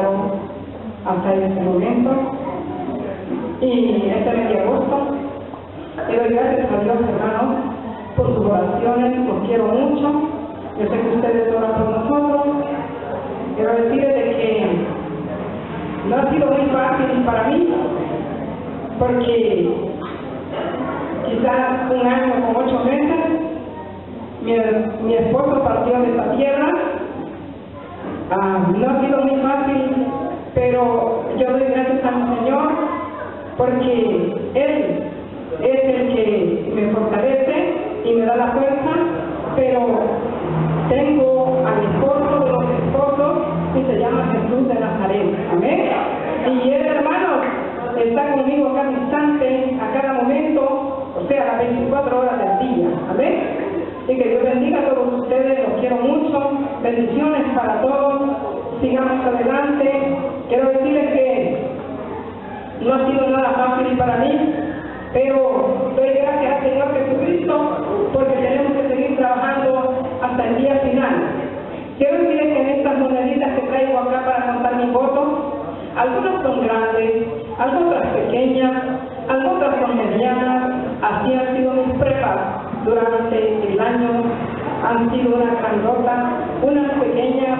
regalado hasta este momento. Y este mes de agosto, le doy gracias a Dios, hermanos, por sus oraciones, los quiero mucho. Yo sé que ustedes oran por nosotros. Quiero decirles de que no ha sido muy fácil para mí, porque quizás un año con ocho meses, mi, mi esposo partió de esta tierra. Ah, no ha sido muy fácil, pero yo doy gracias al Señor porque Él es el que me fortalece y me da la fuerza, pero tengo a mi esposo de los esposos y se llama Jesús de Nazaret. Amén. Y él, hermanos, está conmigo a cada instante, a cada momento, o sea, las 24 horas del día. Amén. Y que Dios bendiga a todos ustedes, los quiero mucho. Bendiciones para todos. Sigamos adelante. Quiero decirles que no ha sido nada fácil para mí, pero doy gracias al Señor Jesucristo porque tenemos que seguir trabajando hasta el día final. Quiero decirles que en estas moneditas que traigo acá para contar mis votos, algunas son grandes, algunas pequeñas, algunas son medianas, así han sido mis prepas durante el año, han sido unas grandotas, unas pequeñas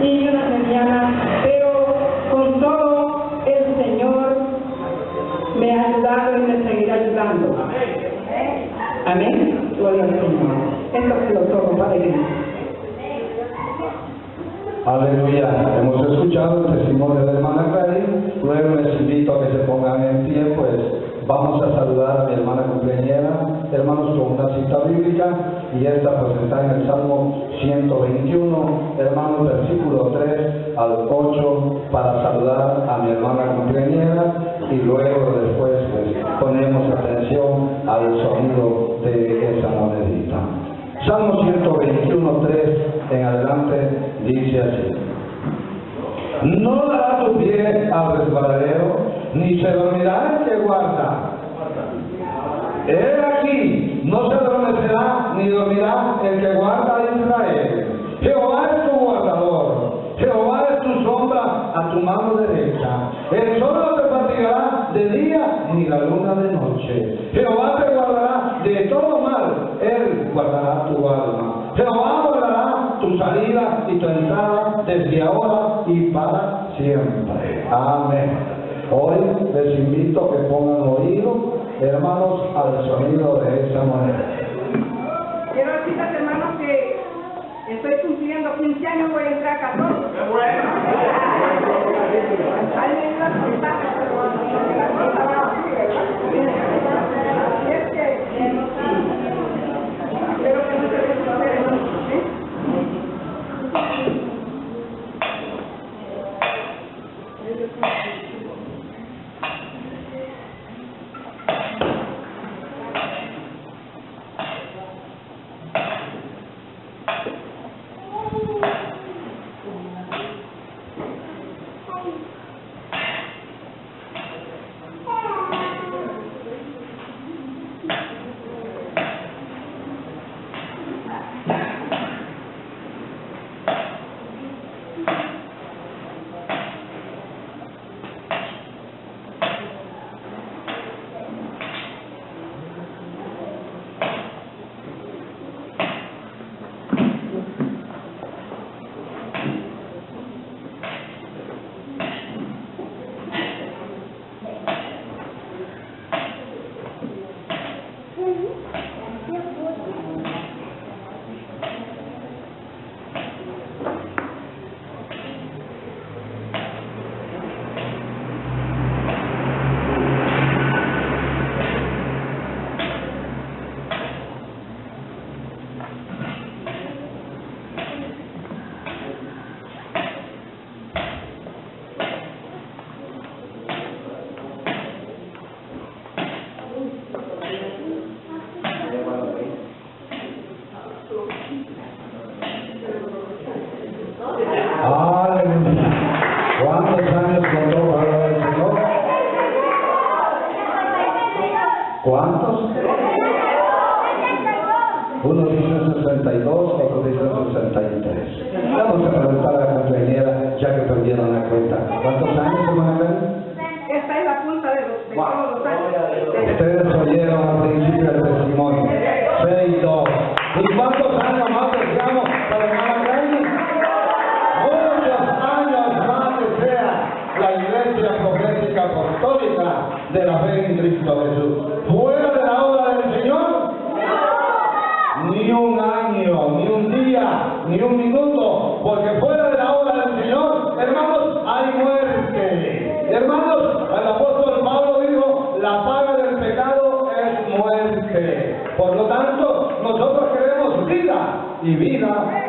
y unas medianas, pero con todo el Señor me ha ayudado y me seguirá ayudando. Amén. Gloria al Señor. Esto es lo todo, Padre. Aleluya. Hemos escuchado el testimonio de hermana Clary. Luego les invito a que se pongan en pie, pues vamos a saludar a mi hermana cumpleañera, hermanos con una cita bíblica, y esta pues está en el Salmo 121, hermanos, versículo 3 al 8, para saludar a mi hermana cumpleañera, y luego después pues ponemos atención al sonido de esa monedita. Salmo 121, 3 en adelante dice así. No dará tu pie al resbaladero, ni se dormirá el que guarda. He aquí, no se adormecerá ni dormirá el que guarda Israel. Jehová es tu guardador, Jehová es tu sombra a tu mano derecha. El sol no te fatigará de día ni la luna de noche. Jehová te guardará de todo mal, Él guardará tu alma. Jehová guardará tu salida y tu entrada desde ahora y para siempre. Amén. Hoy les invito a que pongan oído, hermanos, al sonido de esa moneda. Quiero decirles, hermanos, que estoy cumpliendo 15 años, voy a entrar a 14. Ahí me iba a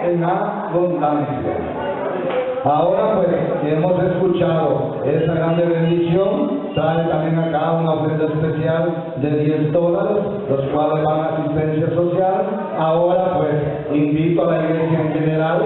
en abundancia. Ahora pues que hemos escuchado esa grande bendición, trae también acá una ofrenda especial de 10 dólares, los cuales van a asistencia social. Ahora pues invito a la iglesia en general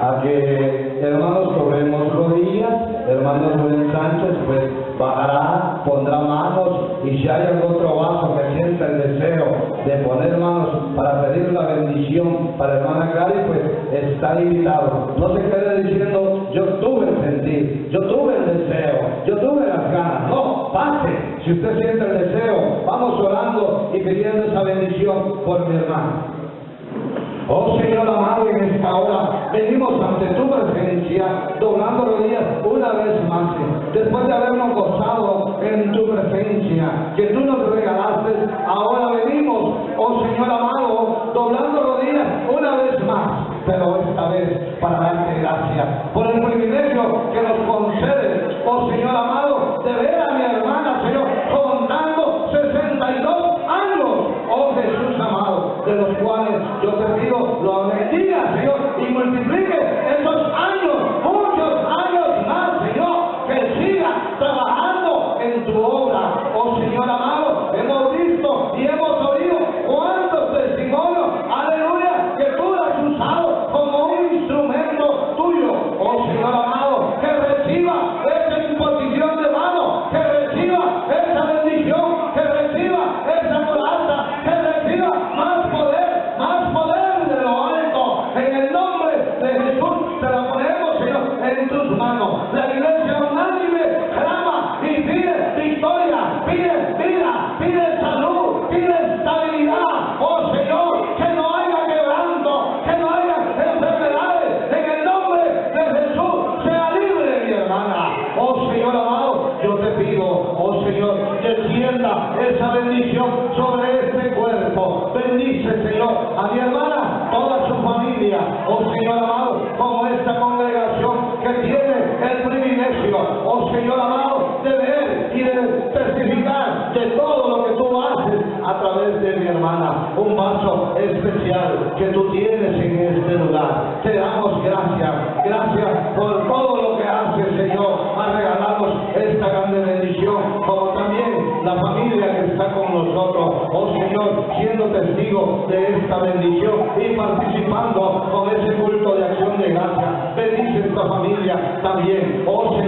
a que hermanos cobremos rodillas, hermano Rubén Sánchez pues bajará, pondrá manos y si hay algún otro vaso que sienta el deseo de poner manos para pedir la bendición para hermana Gladys, pues está invitado. No se quede diciendo yo tuve el sentir, yo tuve el deseo, yo tuve las ganas. No, pase. Si usted siente el deseo, vamos orando y pidiendo esa bendición por mi hermano. Oh Señor amado, en esta hora venimos ante tu presencia, doblando rodillas una vez más, después de habernos gozado en tu presencia, que tú nos regalaste, ahora venimos, oh Señor amado, doblando rodillas una vez más, pero esta vez para darte gracias por el privilegio que nos sobre este cuerpo. Bendice, Señor, a mi hermana, toda su familia. Oh Señor amado, como esta congregación que tiene el privilegio, oh Señor amado, de ver y de testificar de todo lo que tú haces a través de mi hermana. Un vaso especial que tú tienes en este lugar. Te damos gracias, gracias por todo lo que haces, Señor, a regalarnos esta grande bendición, como también la familia que está con nosotros, oh Señor, siendo testigo de esta bendición y participando con ese culto de acción de gracia. Bendice esta familia también, oh Señor